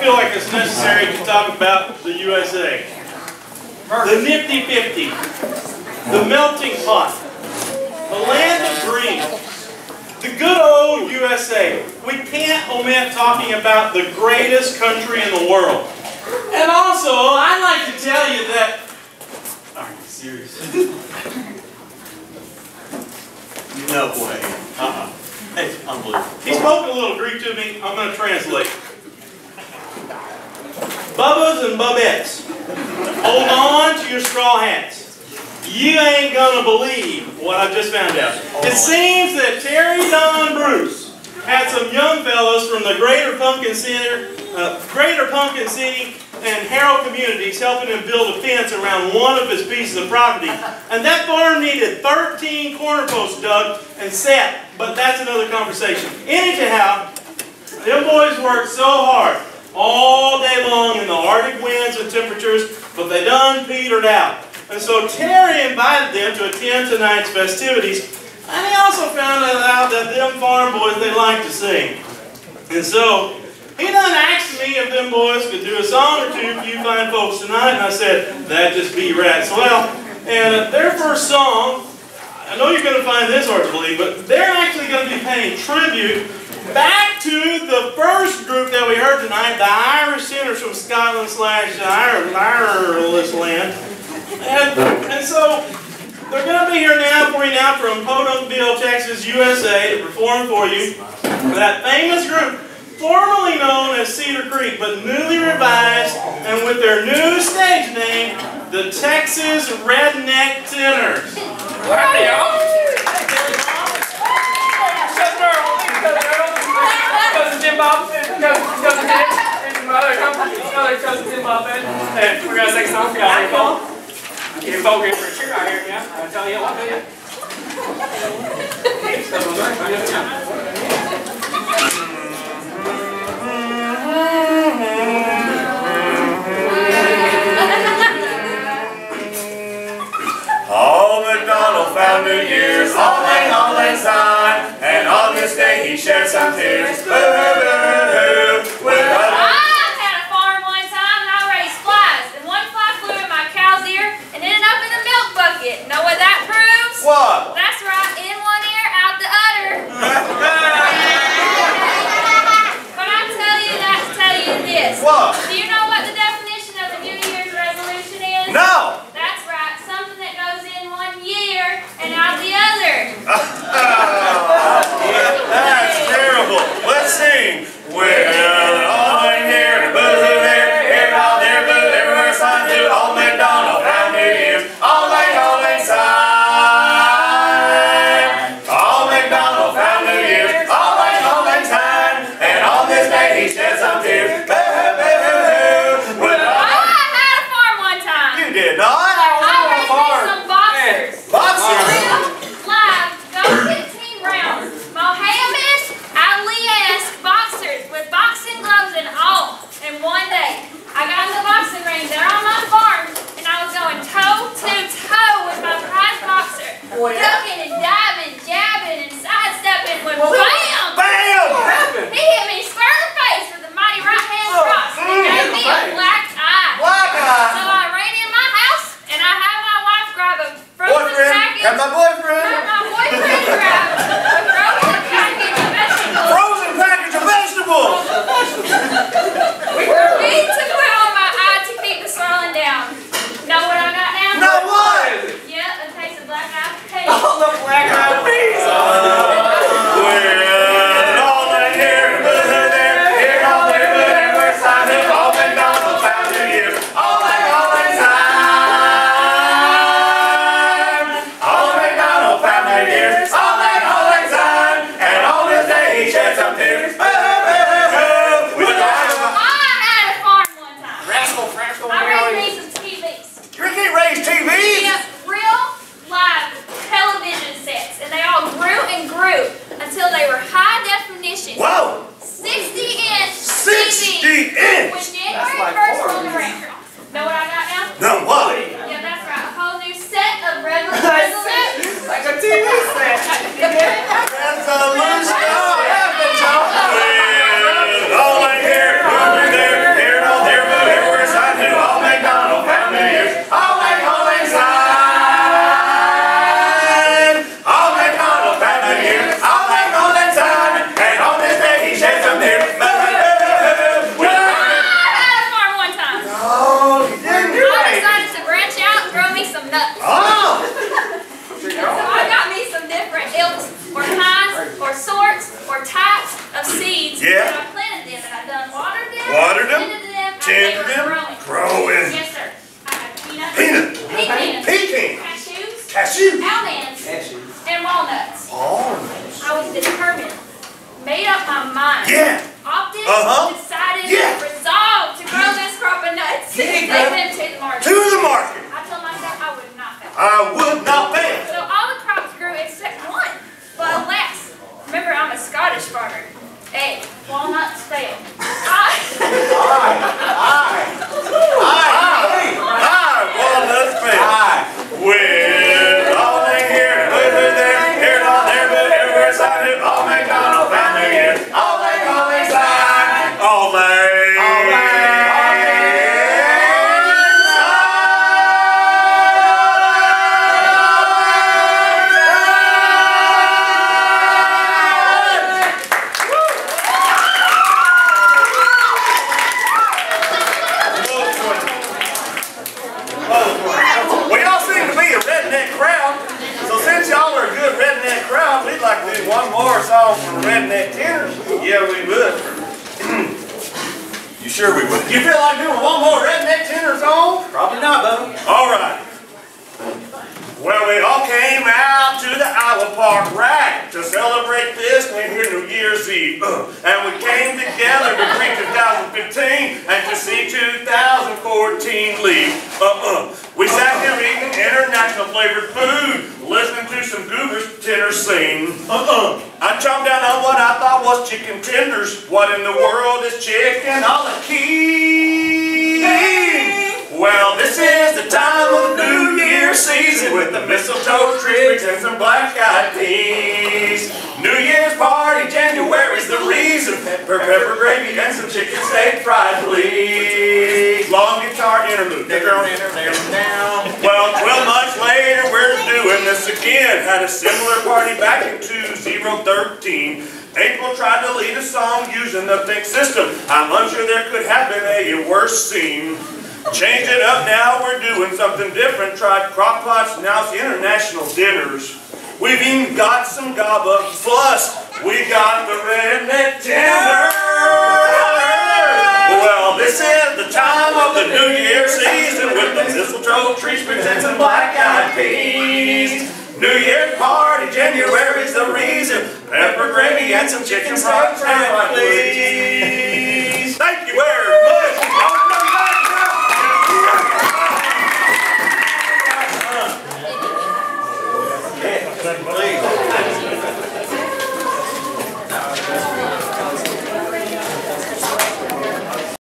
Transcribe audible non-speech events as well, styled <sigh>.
feel like it's necessary to talk about the USA. The nifty 50. The melting pot. The land of dreams. The good old USA. We can't omit talking about the greatest country in the world. And also, I'd like to tell you that... Are you serious? no way. Uh-uh. It's unbelievable. He spoke a little Greek to me. I'm going to translate. Bubbas and Bubbettes, hold on to your straw hats. You ain't gonna believe what I just found out. It seems that Terry Don Bruce had some young fellows from the Greater Pumpkin Center, uh, Greater Pumpkin City and Harrell communities helping him build a fence around one of his pieces of property. And that farm needed 13 corner posts dug and set, but that's another conversation. Anyhow, them boys worked so hard all day long in the Arctic winds and temperatures, but they done petered out. And so Terry invited them to attend tonight's festivities, and he also found out that them farm boys, they like to sing. And so he done asked me if them boys could do a song or two for you fine folks tonight, and I said, that'd just be rats. Well, and their first song, I know you're going to find this hard to believe, but they're actually going to be paying tribute back to the first group that we heard tonight, the Irish Sinners from Scotland slash Ireland, land. And, and so they're going to be here now for you now from Podunkville, Texas, USA to perform for you that famous group formerly known as Cedar Creek, but newly revised and with their new stage name, the Texas Redneck Tenors. Cousin and we're gonna sing a song for y'all. You're voting for sure out here, yeah? I'll tell you what, do <laughs> you? You You feel like doing one more Redneck Tenor song? Probably not, Bubba. All right. Well, we all came out to the Iowa Park Rack to celebrate this New Year's Eve. <clears throat> And we came together to greet 2015 and to see 2014 leave. Uh-uh. We sat here eating international flavored food, listening to some goobers tenors sing. Uh-uh. I chomped down on what I thought was chicken tenders. What in the world is chicken? All the key. Well, this is the time of the New Year season with the mistletoe twigs and some black-eyed peas. New Year's party, January's the reason. Pepper, pepper gravy and some chicken steak fried, please. Long guitar interlude. 12 Had a similar party back in 2013. April tried to lead a song using the Think system. I'm unsure there could have been a worse scene. Changed it up now, we're doing something different. Tried crock pots, now it's international dinners. We've even got some gaba, plus we got the redneck dinner. Well, this is the time of the New Year season with the mistletoe black-eyed January's the reason. Pepper gravy and some chicken fried, please.